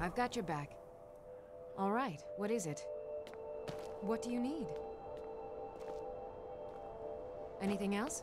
I've got your back. All right, what is it? What do you need? Anything else?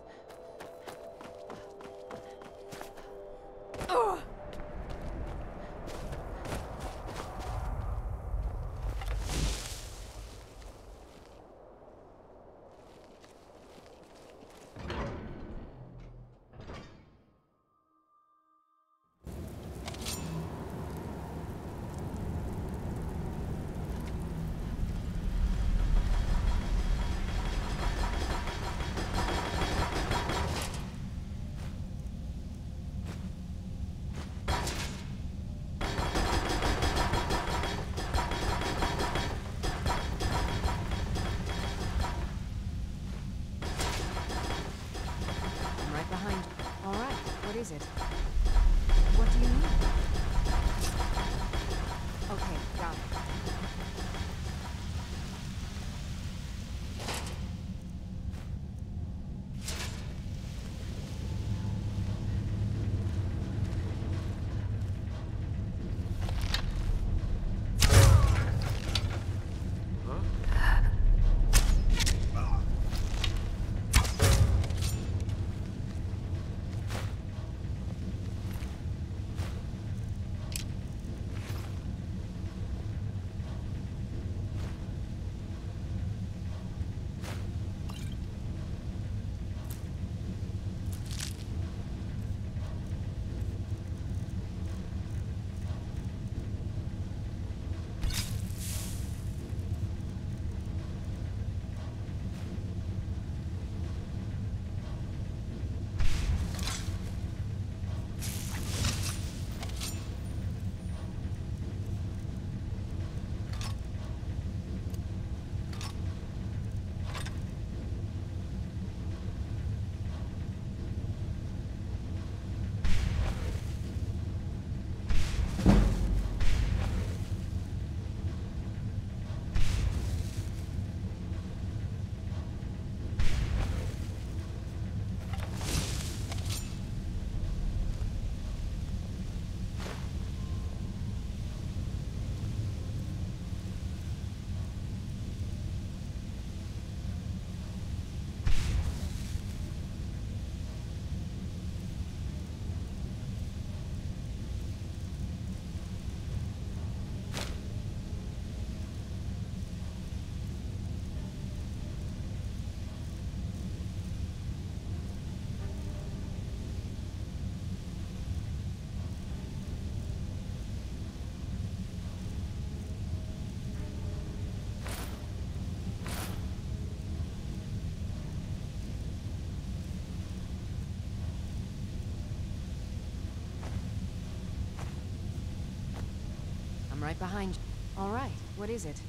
Right behind you. All right, what is it?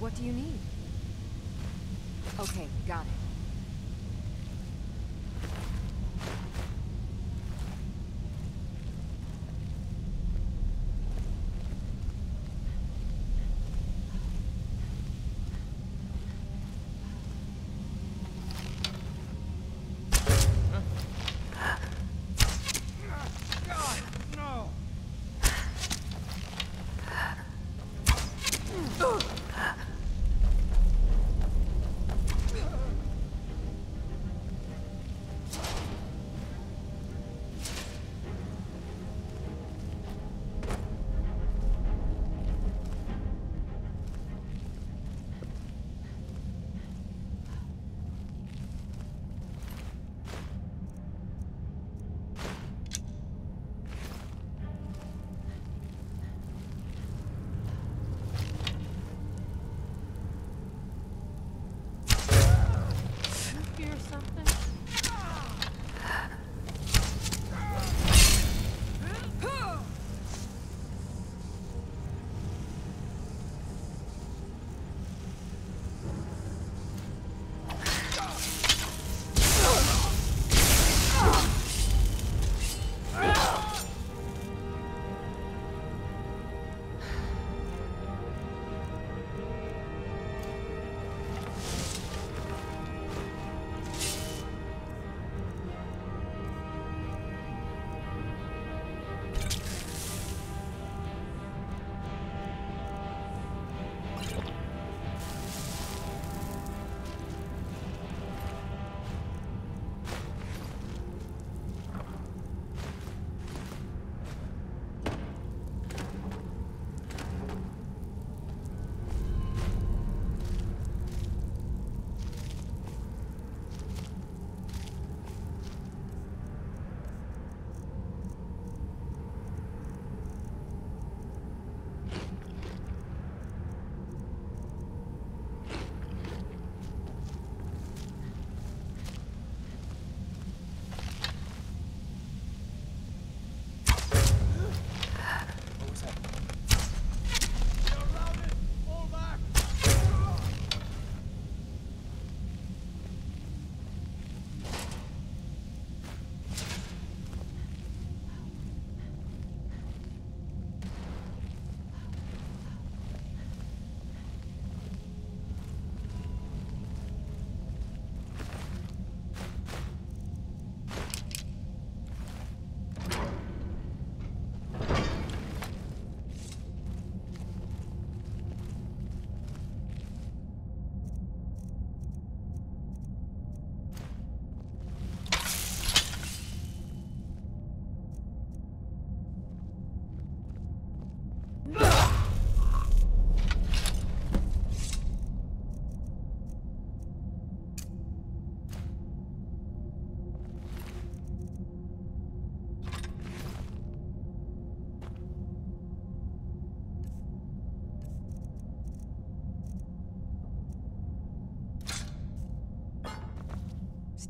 What do you need? Okay, got it.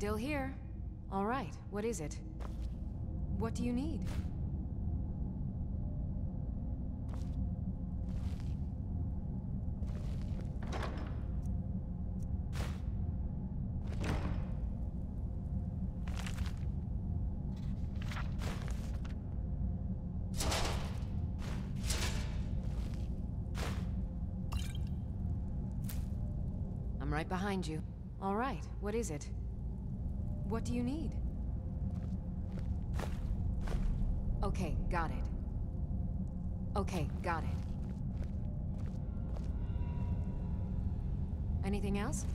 Still here. All right, what is it? What do you need? I'm right behind you. All right, what is it? What do you need? Okay, got it. Okay, got it. Anything else?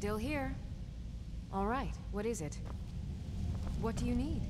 Still here. All right, what is it? What do you need?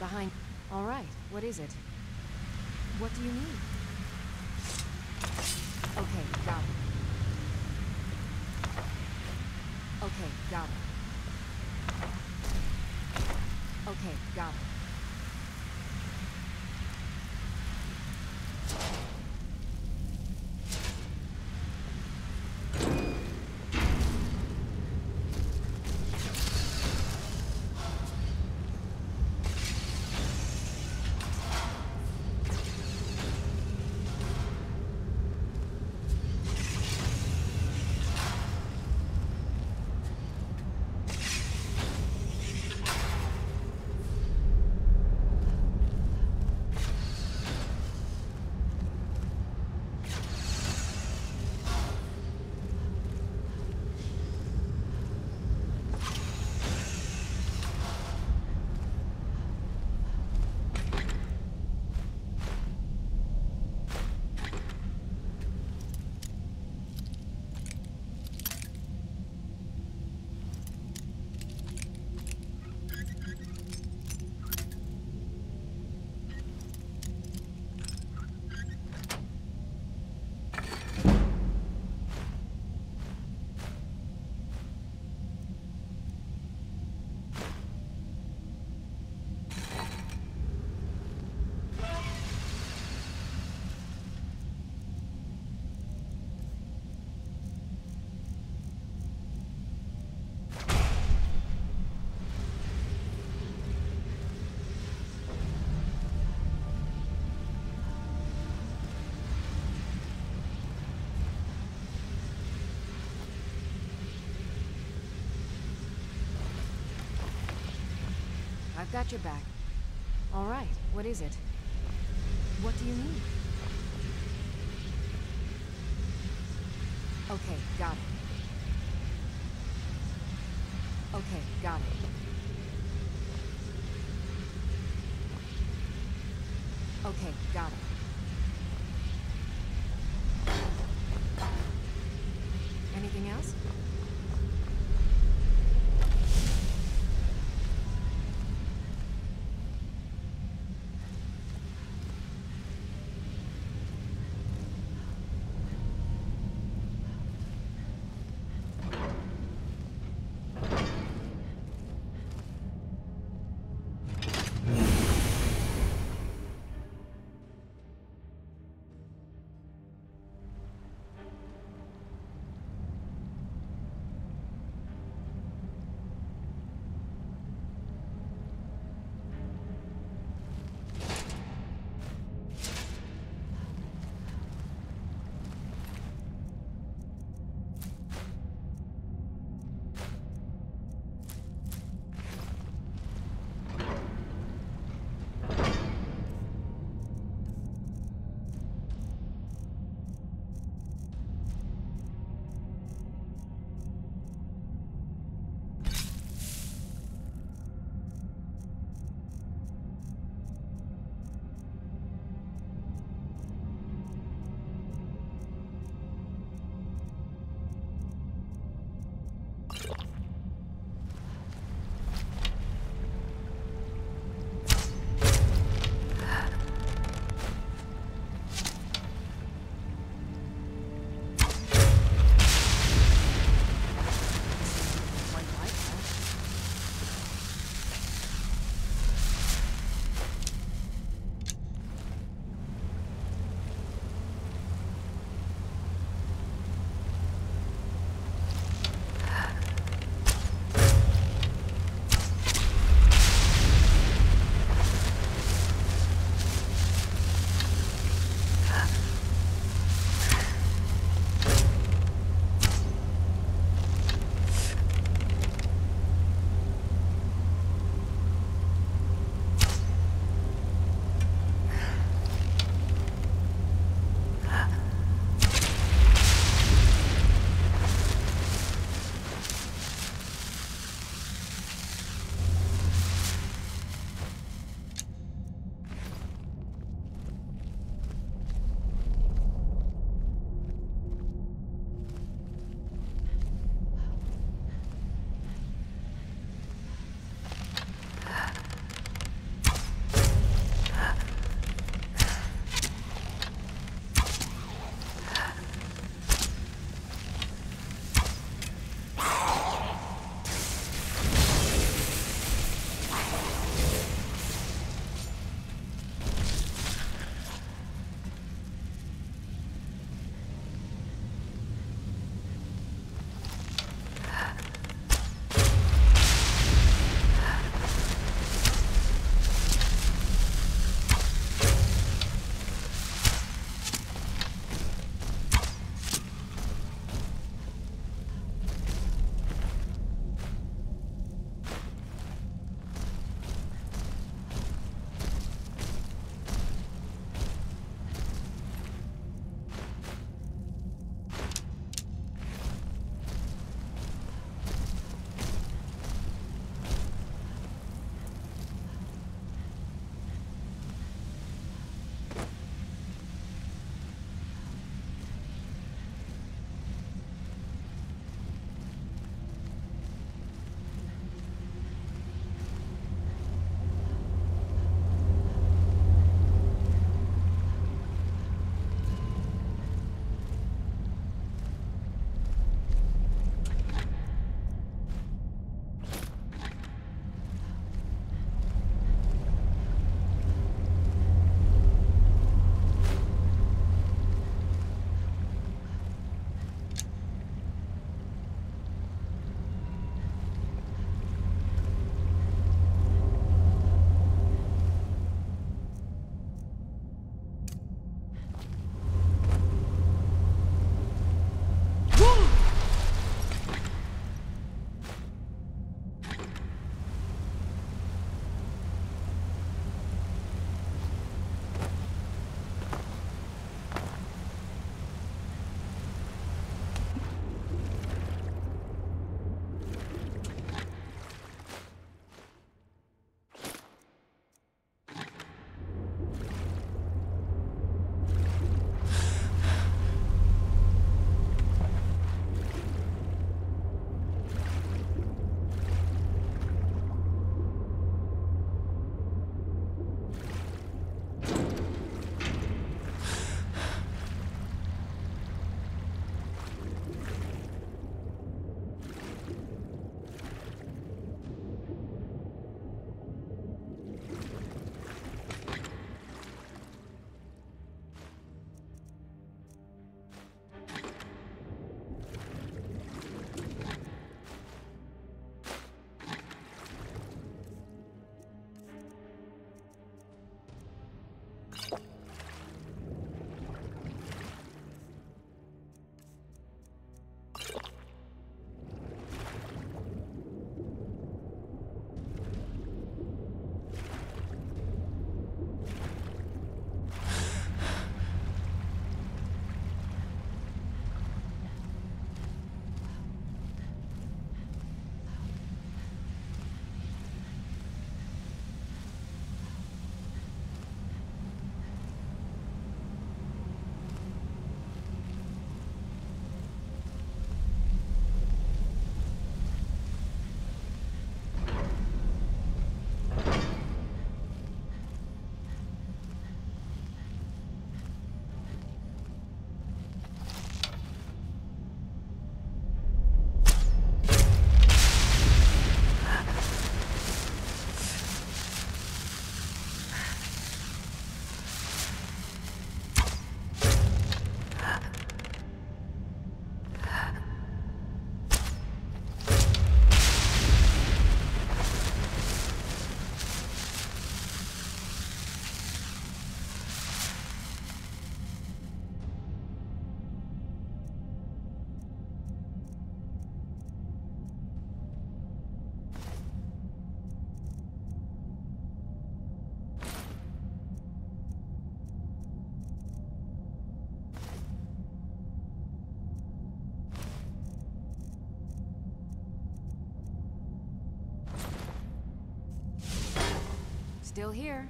Right behind. All right, what is it? What do you need? I've got your back. All right, what is it? What do you need? Okay, got it. Okay, got it. Okay, got it. Still here.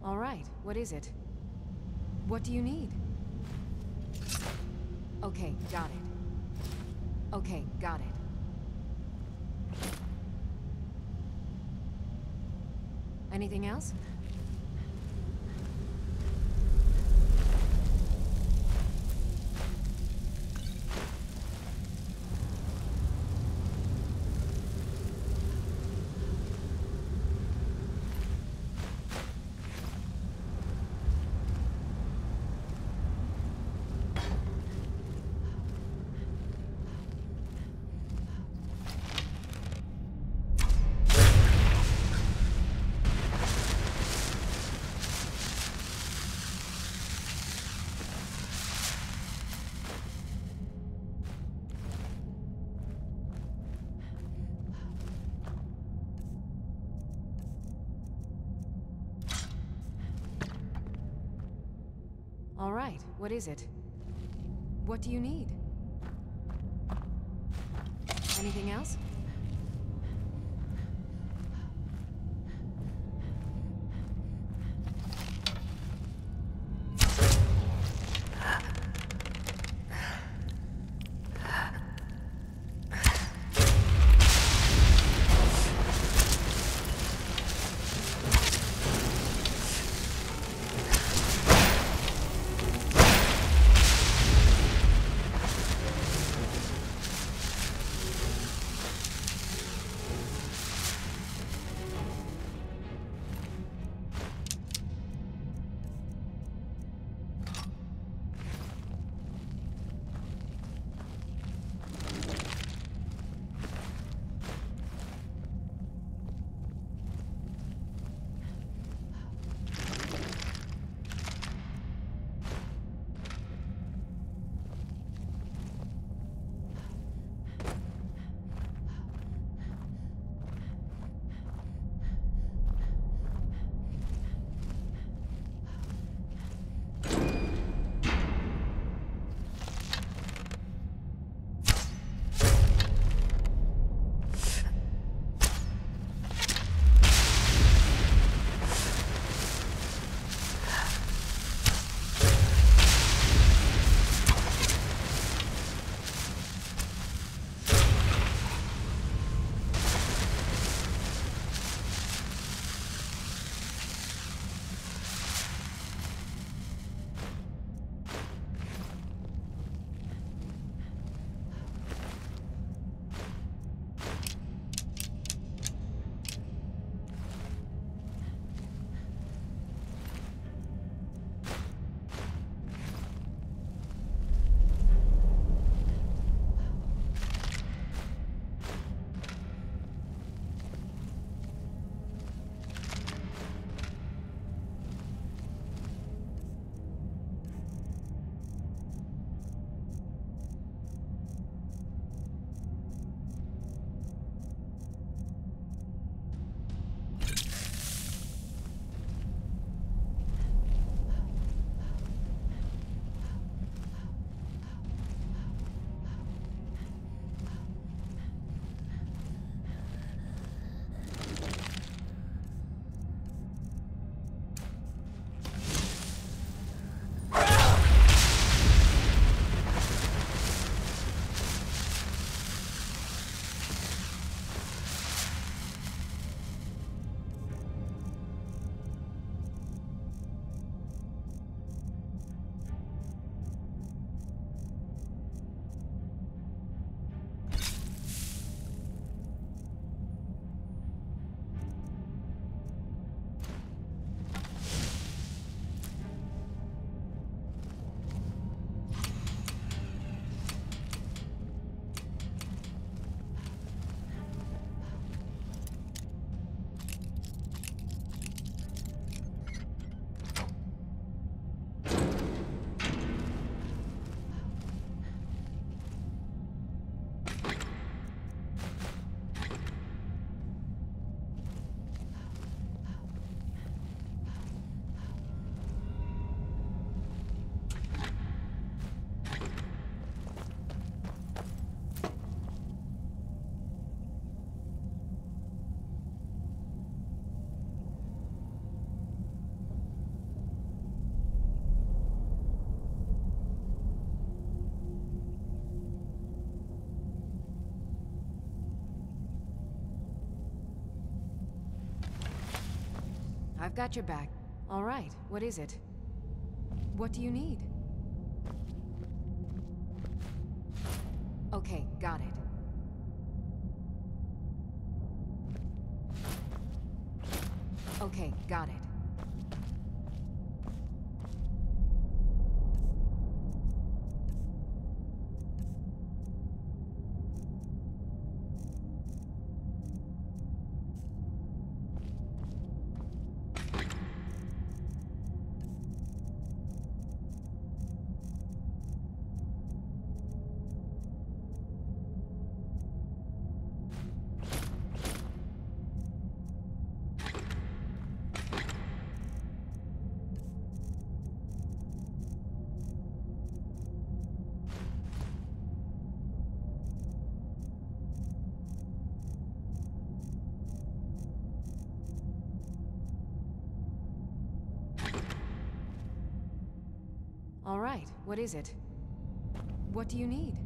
All right, what is it? What do you need? Okay, got it. Okay, got it. Anything else? All right, what is it? What do you need? Got your back. All right, what is it? What do you need? Okay, got it. Okay, got it. What is it? What do you need?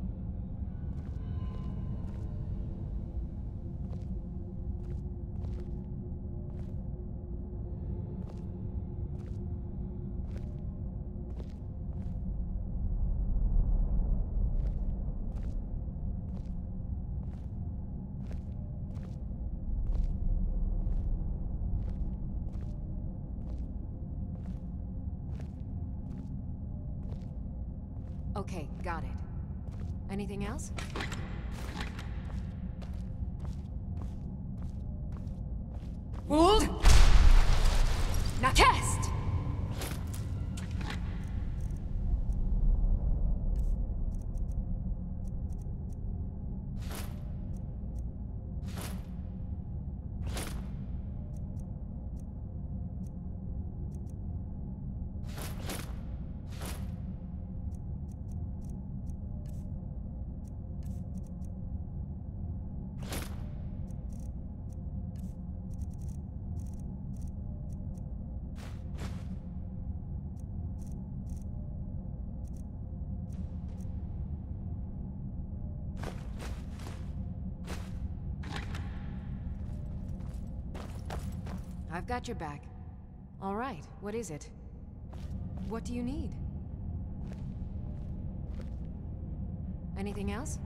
Else? I've got your back. All right, what is it? What do you need? Anything else?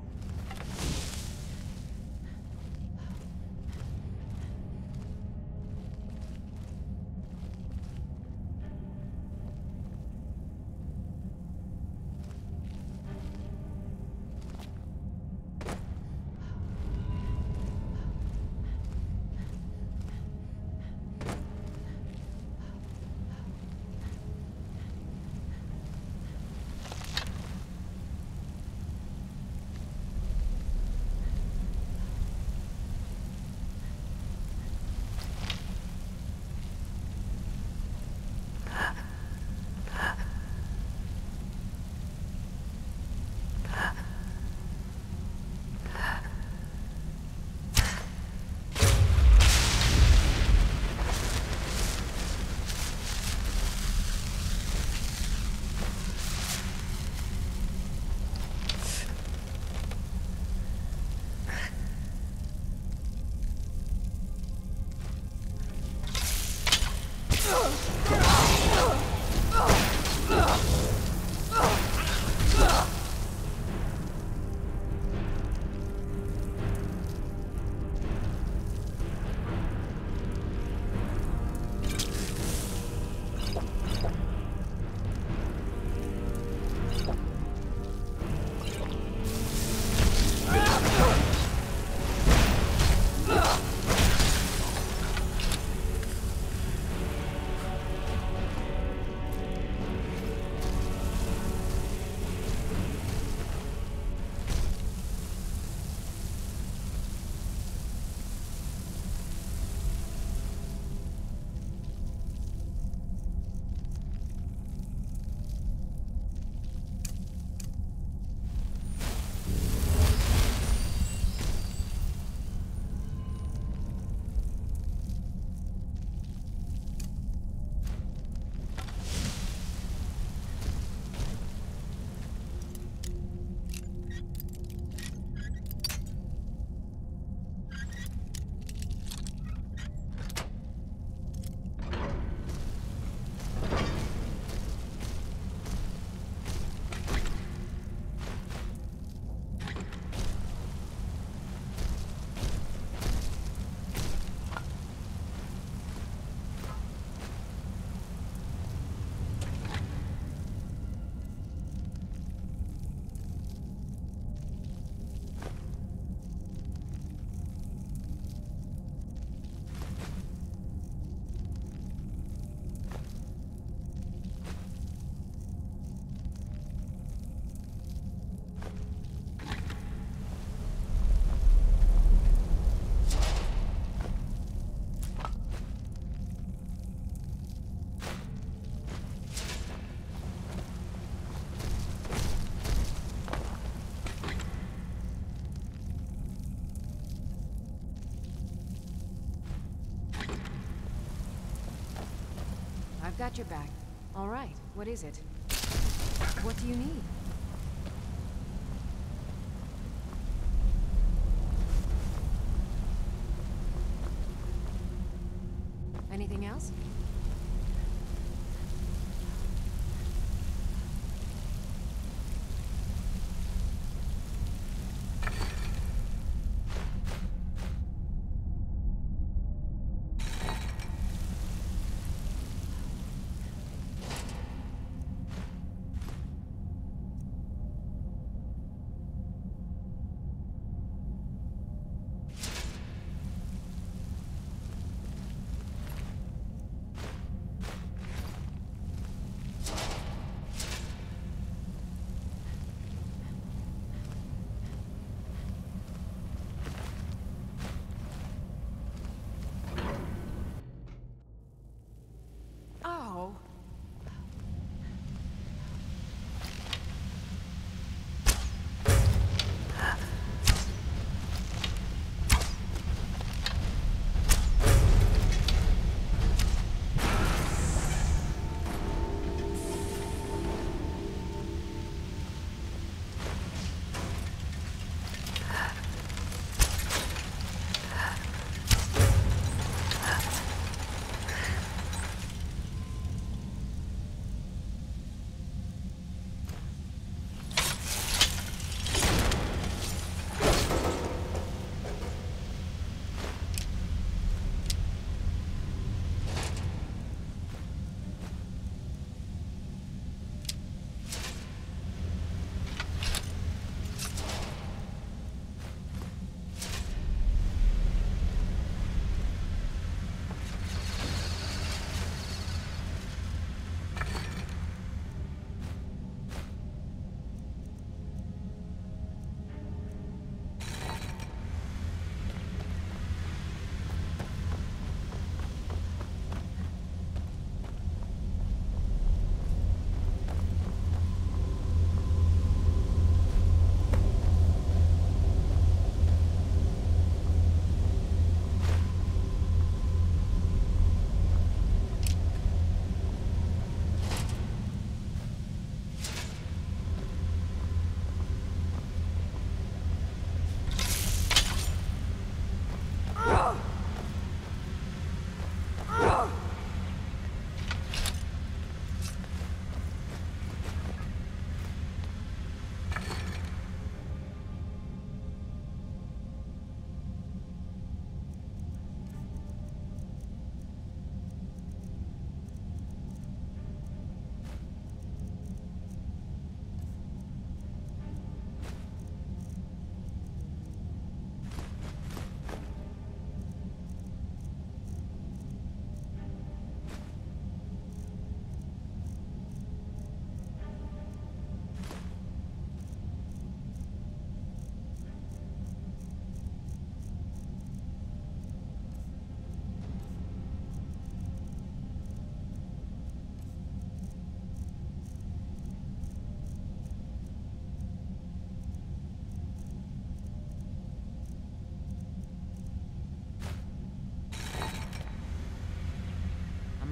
I've got your back. All right, what is it? What do you need? Anything else?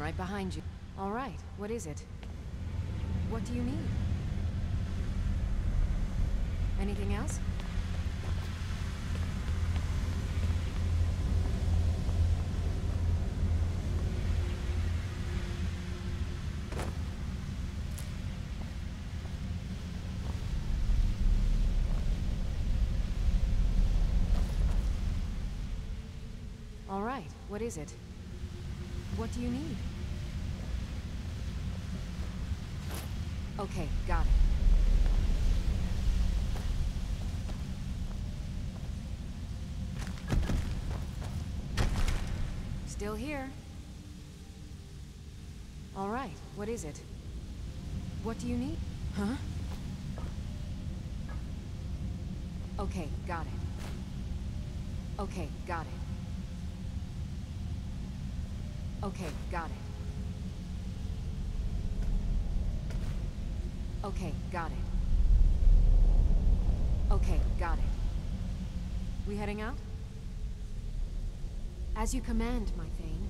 Right behind you. All right, what is it? What do you need? Anything else? All right, what is it? What do you need? Okay, got it. Still here. All right, what is it? What do you need? Huh? Okay, got it. Okay, got it. Okay, got it. Okay, got it. Okay, got it. We heading out? As you command, my Thane.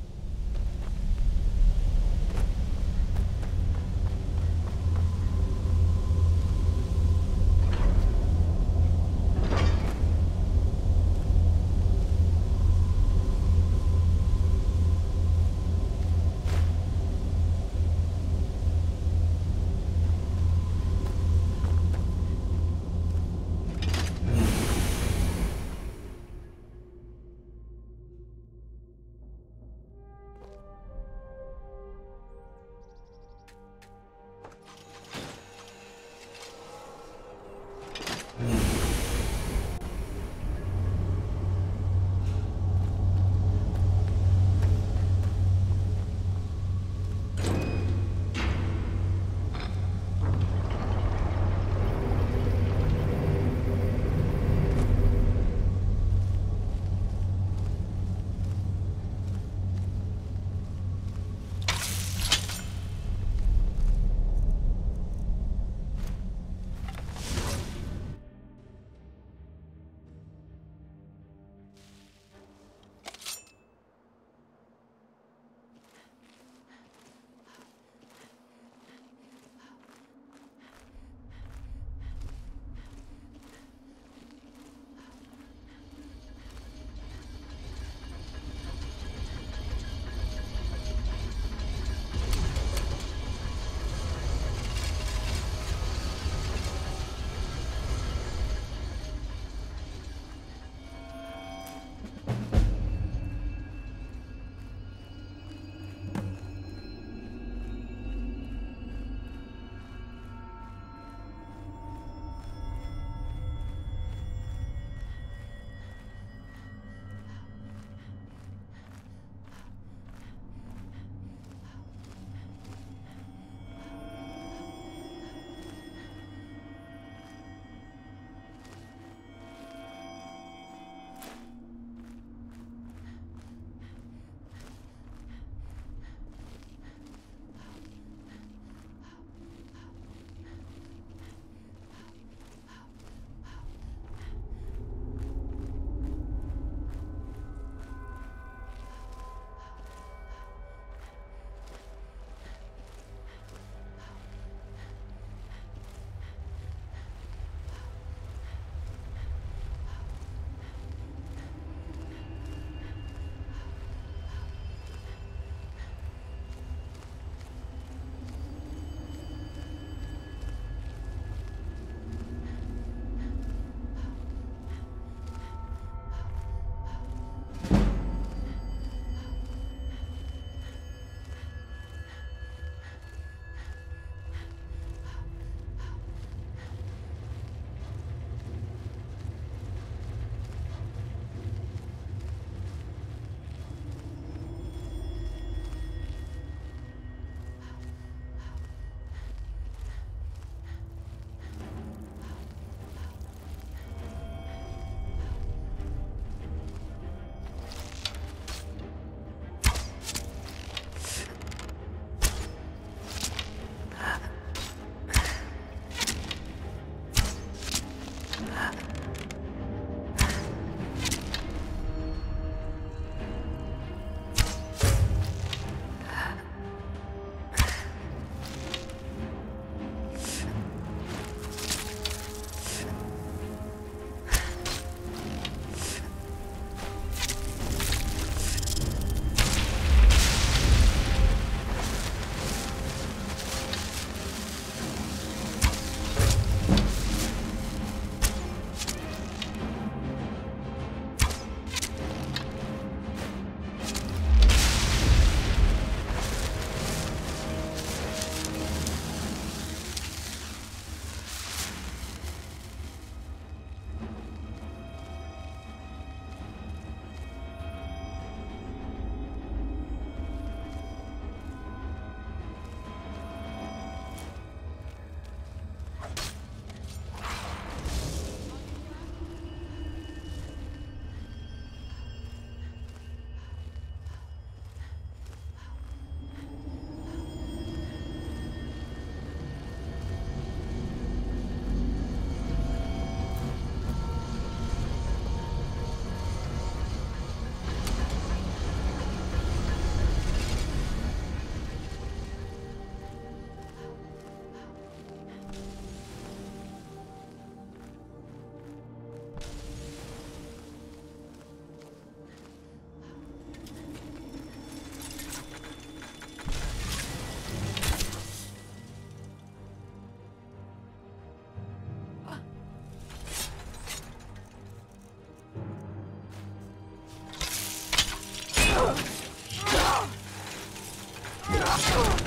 You